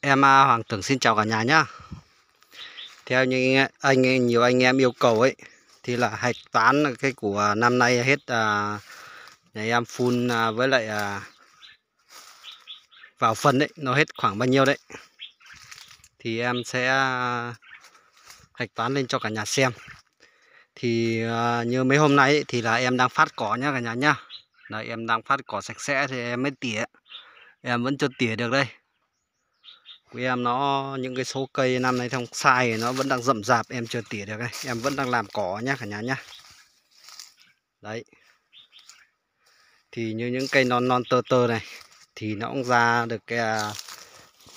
Em à, Hoàng Tưởng xin chào cả nhà nhá. Theo như anh nhiều anh em yêu cầu ấy thì là hạch toán cái của năm nay hết à, nhà em phun à, với lại à, vào phân đấy nó hết khoảng bao nhiêu đấy. Thì em sẽ à, hạch toán lên cho cả nhà xem. Thì à, như mấy hôm nay ấy, thì là em đang phát cỏ nhá cả nhà nhá. Đấy em đang phát cỏ sạch sẽ thì em mới tỉa. Em vẫn chưa tỉa được đây của em, nó, những cái số cây năm nay không sai thì nó vẫn đang rậm rạp, em chưa tỉa được đây em vẫn đang làm cỏ nhá, cả nhà nhá. Đấy. Thì như những cây non non tơ tơ này, thì nó cũng ra được cái à,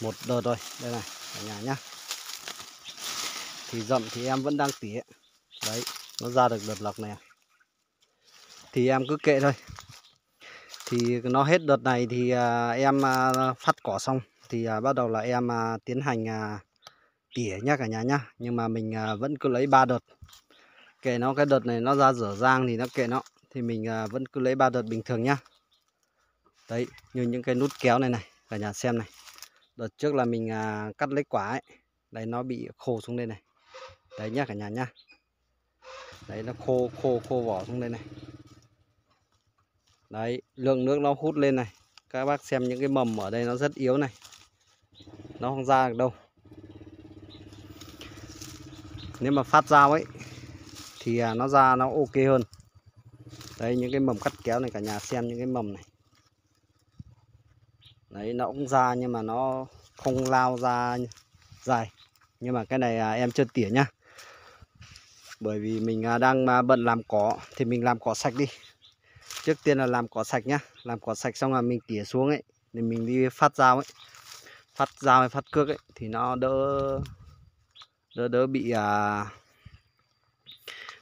một đợt rồi đây này, cả nhà nhá. Thì rậm thì em vẫn đang tỉa. Đấy, nó ra được đợt lọc này à. thì em cứ kệ thôi. Thì nó hết đợt này thì à, em phát cỏ xong thì à, bắt đầu là em à, tiến hành à, tỉa nhá cả nhà nhá. Nhưng mà mình à, vẫn cứ lấy ba đợt. Kệ nó cái đợt này nó ra rửa rang thì nó kệ nó. Thì mình à, vẫn cứ lấy ba đợt bình thường nhá. Đấy như những cái nút kéo này này cả nhà xem này. Đợt trước là mình à, cắt lấy quả ấy. Đấy nó bị khô xuống đây này. Đấy nhá cả nhà nhá. Đấy nó khô khô khô vỏ xuống đây này. Đấy lượng nước nó hút lên này. Các bác xem những cái mầm ở đây nó rất yếu này nó không ra được đâu. Nếu mà phát dao ấy, thì à, nó ra nó ok hơn. Đấy, những cái mầm cắt kéo này, cả nhà xem những cái mầm này. Đấy, nó cũng ra nhưng mà nó không lao ra dài. Nhưng mà cái này à, em chưa tỉa nhá. Bởi vì mình à, đang bận làm cỏ, thì mình làm cỏ sạch đi. Trước tiên là làm cỏ sạch nhá. Làm cỏ sạch xong là mình tỉa xuống ấy thì mình đi phát dao ấy phát dao hay phát cước ấy thì nó đỡ đỡ đỡ bị à,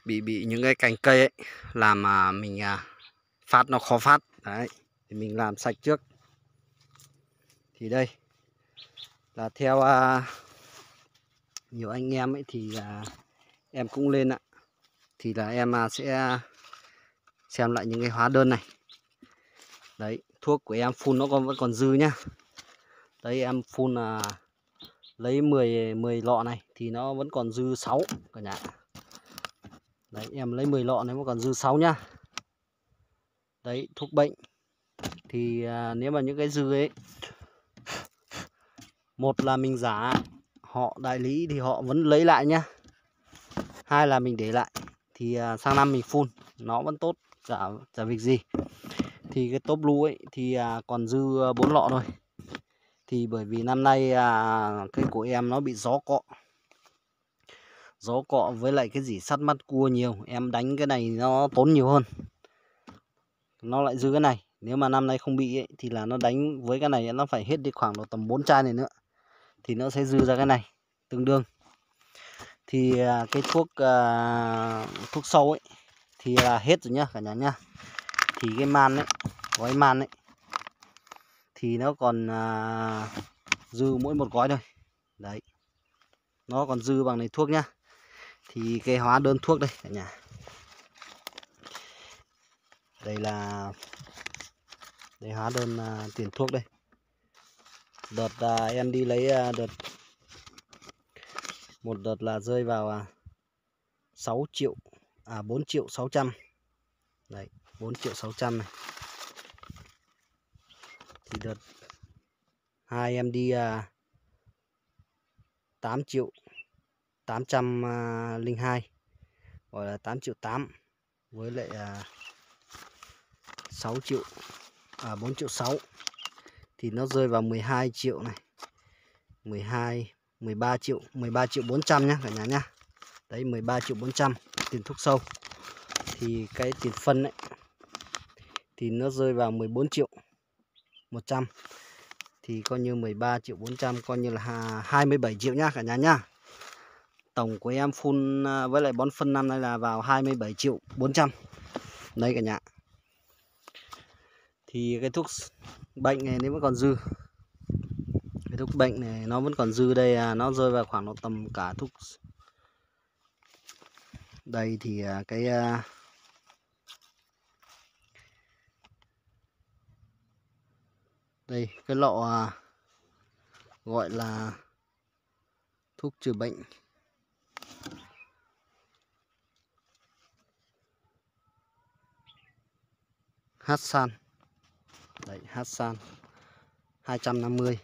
bị bị những cái cành cây ấy làm mà mình à, phát nó khó phát. Đấy thì mình làm sạch trước. Thì đây là theo à, nhiều anh em ấy thì à, em cũng lên ạ. Thì là em à, sẽ xem lại những cái hóa đơn này. Đấy thuốc của em phun nó còn vẫn còn dư nhá đấy em phun là lấy 10 10 lọ này thì nó vẫn còn dư 6 cả nhà. Đấy em lấy 10 lọ này vẫn còn dư 6 nhá. Đấy thuốc bệnh. Thì à, nếu mà những cái dư ấy một là mình giả họ đại lý thì họ vẫn lấy lại nhá. Hai là mình để lại. Thì à, sang năm mình phun nó vẫn tốt. Chả chả việc gì? Thì cái top blue ấy thì à, còn dư à, 4 lọ thôi thì bởi vì năm nay à, cây của em nó bị gió cọ. Gió cọ với lại cái gì? Sắt mắt cua nhiều. Em đánh cái này nó tốn nhiều hơn. Nó lại dư cái này. Nếu mà năm nay không bị ấy, thì là nó đánh với cái này nó phải hết đi khoảng độ tầm 4 chai này nữa. Thì nó sẽ dư ra cái này tương đương. Thì à, cái thuốc à, thuốc sâu ấy thì là hết rồi nhá cả nhà nhá. Thì cái man ấy gói man ấy thì nó còn à, dư mỗi một gói thôi. Đấy. Nó còn dư bằng này thuốc nhá. Thì cái hóa đơn thuốc đây cả nhà. Đây là đây hóa đơn à, tiền thuốc đây. Đợt à, em đi lấy à, đợt một đợt là rơi vào à, 6 triệu à 4 triệu 600 đấy 4 triệu 600 này thì đợt hai em đi à, 8 triệu 802 à, gọi là 8 triệu 8 với lại à, 6 triệu à 4 triệu 6 thì nó rơi vào 12 triệu này 12 13 triệu 13 triệu 400 nhá cả nhà nhá. Đấy 13 triệu 400 tiền thuốc sâu. Thì cái tiền phân ấy thì nó rơi vào 14 triệu. 100 thì coi như 13 triệu 400 coi như là 27 triệu nhá cả nhà nhá. Tổng của em phun à, với lại bón phân năm nay là vào 27 triệu 400 đây cả nhà. Thì cái thuốc bệnh này nếu vẫn còn dư. Cái thuốc bệnh này nó vẫn còn dư đây à, nó rơi vào khoảng độ tầm cả thuốc đây thì à, cái à, đây cái lọ à, gọi là thuốc trừ bệnh. Hát san đấy hát san 250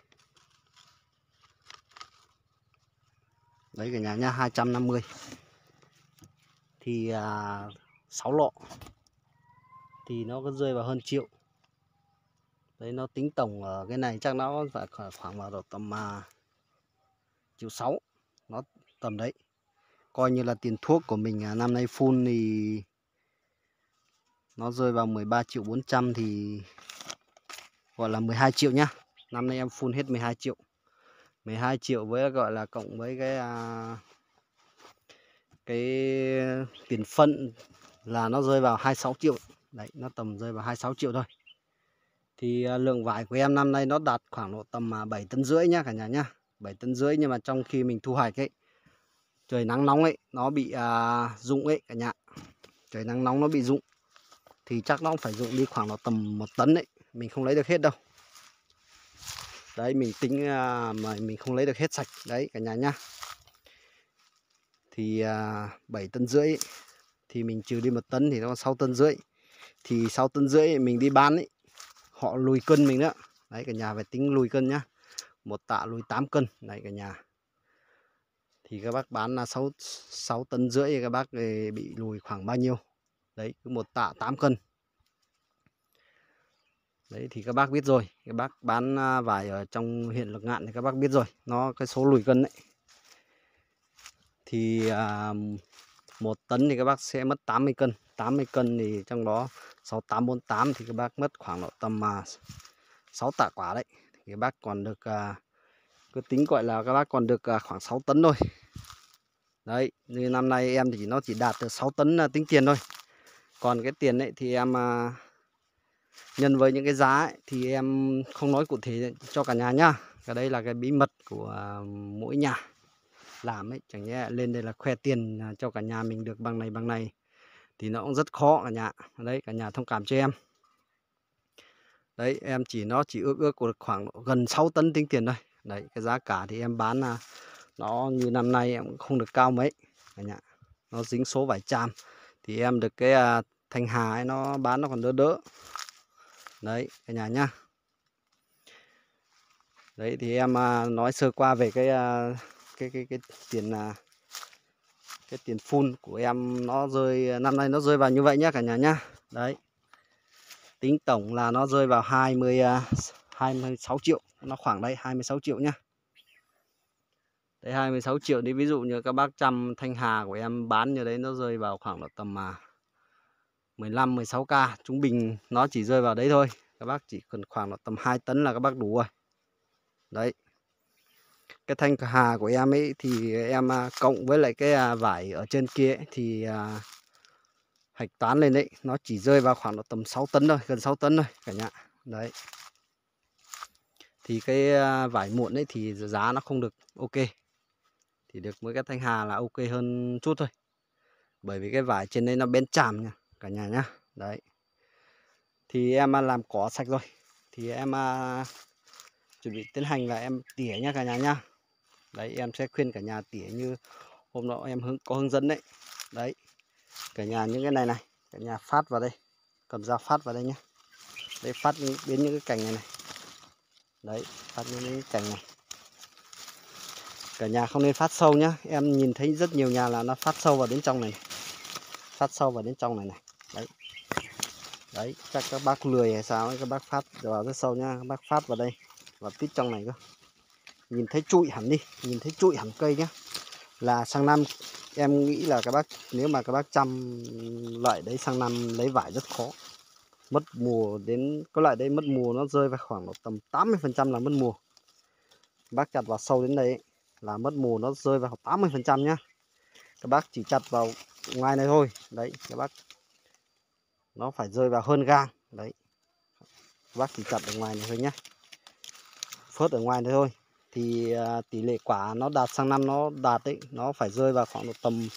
đấy cả nhà nha 250 thì à, 6 lọ. Thì nó có rơi vào hơn triệu đấy nó tính tổng ở cái này chắc nó phải khoảng vào độ tầm mà triệu sáu nó tầm đấy. Coi như là tiền thuốc của mình à, năm nay full thì nó rơi vào 13 triệu 400 thì gọi là 12 triệu nhá. Năm nay em full hết 12 triệu. 12 triệu với gọi là cộng với cái à, cái tiền phân là nó rơi vào 26 triệu. Đấy nó tầm rơi vào 26 triệu thôi thì à, lượng vải của em năm nay nó đạt khoảng độ tầm à, 7 tấn rưỡi nhá cả nhà nhá. 7 tấn rưỡi nhưng mà trong khi mình thu hoạch ấy trời nắng nóng ấy nó bị à, rụng ấy cả nhà. Trời nắng nóng nó bị rụng. Thì chắc nó phải dụng đi khoảng độ tầm một tấn đấy mình không lấy được hết đâu. Đấy mình tính à, mà mình không lấy được hết sạch. Đấy cả nhà nhá. Thì à, 7 tấn rưỡi ấy, thì mình trừ đi một tấn thì nó còn 6 tấn rưỡi. Thì 6 tấn rưỡi mình đi bán ấy họ lùi cân mình đó đấy cả nhà phải tính lùi cân nhá. Một tạ lùi 8 cân. Đấy cả nhà. Thì các bác bán là 6 6 tấn rưỡi thì các bác ờ, bị lùi khoảng bao nhiêu? Đấy cứ một tạ 8 cân. Đấy thì các bác biết rồi. Các bác bán à, vải ở trong huyện lục ngạn thì các bác biết rồi. Nó cái số lùi cân đấy thì à, một tấn thì các bác sẽ mất 80 cân. 80 cân thì trong đó 6848 thì các bác mất khoảng độ tầm à, 6 tạ quả đấy. Thì các bác còn được à, cứ tính gọi là các bác còn được à, khoảng 6 tấn thôi. Đấy như năm nay em thì nó chỉ đạt được 6 tấn à, tính tiền thôi. Còn cái tiền đấy thì em à, nhân với những cái giá ấy, thì em không nói cụ thể cho cả nhà nhá. Cái đây là cái bí mật của à, mỗi nhà làm ấy. Chẳng nhẽ lên đây là khoe tiền à, cho cả nhà mình được bằng này bằng này thì nó cũng rất khó cả nhà. Đấy cả nhà thông cảm cho em. Đấy em chỉ nó chỉ ước ước của khoảng gần 6 tấn tính tiền thôi. Đấy cái giá cả thì em bán là nó như năm nay em cũng không được cao mấy cả nhà. Nó dính số vải trăm thì em được cái à, thanh hà ấy nó bán nó còn đỡ đỡ. Đấy cả nhà nhá. Đấy thì em à, nói sơ qua về cái à, cái cái cái tiền à, cái tiền phun của em nó rơi, năm nay nó rơi vào như vậy nhá cả nhà nhá. Đấy. Tính tổng là nó rơi vào 20 26 à, triệu, nó khoảng đây 26 triệu nhá. Đấy 26 triệu đi, ví dụ như các bác trăm thanh hà của em bán như đấy, nó rơi vào khoảng là tầm mà 15 16k trung bình nó chỉ rơi vào đấy thôi. Các bác chỉ cần khoảng là tầm 2 tấn là các bác đủ rồi. Đấy cái thanh hà của em ấy thì em à, cộng với lại cái à, vải ở trên kia ấy, thì à, hạch toán lên đấy nó chỉ rơi vào khoảng độ tầm 6 tấn thôi gần 6 tấn thôi cả nhà. Đấy. Thì cái vải muộn ấy thì giá nó không được ok. Thì được với cái thanh hà là ok hơn chút thôi. Bởi vì cái vải trên đây nó bén chàm nha cả nhà nhá. Đấy. Thì em làm cỏ sạch rồi. Thì em chuẩn bị tiến hành là em tỉa nha cả nhà nhá đấy em sẽ khuyên cả nhà tỉa như hôm nọ em hướng có hướng dẫn đấy. Đấy cả nhà những cái này này cả nhà phát vào đây cầm dao phát vào đây nhé đấy phát đến những cái cành này này. Đấy phát những cái cành này. Cả nhà không nên phát sâu nhá. Em nhìn thấy rất nhiều nhà là nó phát sâu vào đến trong này, này. phát sâu vào đến trong này này. Đấy. Đấy chắc các bác lười hay sao ấy các bác phát vào rất sâu nhá. Các bác phát vào đây và tít trong này cơ nhìn thấy trụi hẳn đi, nhìn thấy trụi hẳn cây nhá. Là sang năm, em nghĩ là các bác, nếu mà các bác chăm loại đấy sang năm lấy vải rất khó. Mất mùa đến, có loại đấy mất mùa nó rơi vào khoảng tầm 80 phần trăm là mất mùa. Bác chặt vào sâu đến đây là mất mùa nó rơi vào 80 phần trăm nhá. Các bác chỉ chặt vào ngoài này thôi. Đấy, các bác, nó phải rơi vào hơn gang. Đấy, các bác chỉ chặt ở ngoài này thôi nhá. Phớt ở ngoài này thôi thì à, tỷ lệ quả nó đạt sang năm nó đạt đấy nó phải rơi vào khoảng độ tầm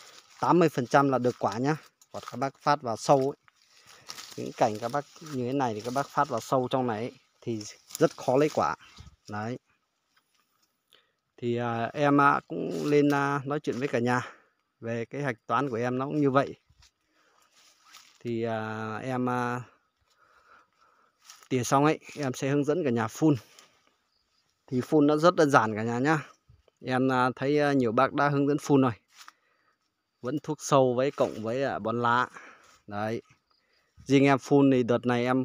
80 phần trăm là được quả nhá. Còn các bác phát vào sâu ấy những cảnh các bác như thế này thì các bác phát vào sâu trong này ấy, thì rất khó lấy quả. Đấy. Thì à, em à, cũng lên à, nói chuyện với cả nhà về cái hạch toán của em nó cũng như vậy. Thì à, em à, tỉa xong ấy em sẽ hướng dẫn cả nhà phun thì phun nó rất đơn giản cả nhà nhá. Em à, thấy à, nhiều bác đã hướng dẫn phun rồi. Vẫn thuốc sâu với cộng với à, bón lá. Đấy. Riêng em phun thì đợt này em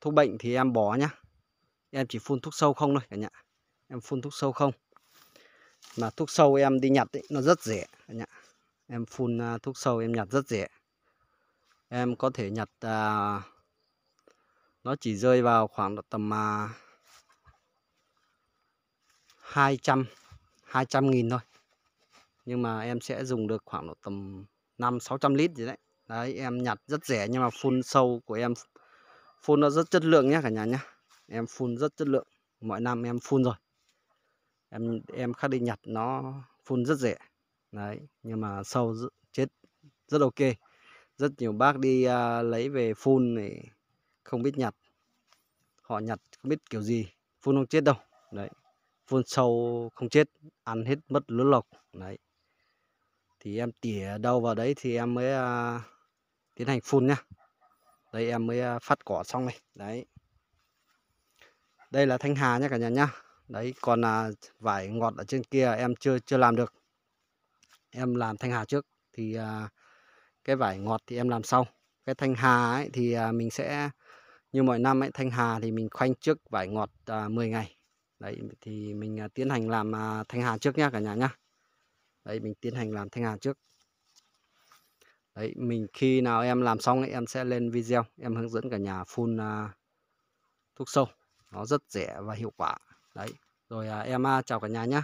thuốc bệnh thì em bỏ nhá. Em chỉ phun thuốc sâu không thôi cả nhà. Em phun thuốc sâu không. Mà thuốc sâu em đi nhặt ấy, nó rất rẻ cả nhà. Em phun thuốc sâu em nhặt rất rẻ. Em có thể nhặt à, nó chỉ rơi vào khoảng tầm à, 200 200 nghìn thôi. Nhưng mà em sẽ dùng được khoảng độ tầm 5 600 lít gì đấy. Đấy em nhặt rất rẻ nhưng mà phun sâu của em phun nó rất chất lượng nhé cả nhà nhé em phun rất chất lượng. Mọi năm em phun rồi. Em em khắc đi nhặt nó phun rất rẻ. Đấy nhưng mà sâu rất, chết rất ok. Rất nhiều bác đi uh, lấy về phun thì không biết nhặt. Họ nhặt không biết kiểu gì. Phun không chết đâu. Đấy phun sâu không chết ăn hết mất lúa lộc đấy. Thì em tỉa đâu vào đấy thì em mới uh, tiến hành phun nhá. Đây em mới uh, phát cỏ xong này đấy. Đây là thanh hà nhá cả nhà nhá. Đấy còn là vải ngọt ở trên kia em chưa chưa làm được. Em làm thanh hà trước thì uh, cái vải ngọt thì em làm sau. Cái thanh hà ấy thì uh, mình sẽ như mọi năm ấy thanh hà thì mình khoanh trước vải ngọt uh, 10 ngày đấy thì mình à, tiến hành làm à, thanh hà trước nhá cả nhà nhá. Đấy mình tiến hành làm thanh hà trước. Đấy mình khi nào em làm xong ấy, em sẽ lên video em hướng dẫn cả nhà phun à, thuốc sâu. Nó rất rẻ và hiệu quả. Đấy rồi em chào cả nhà nhé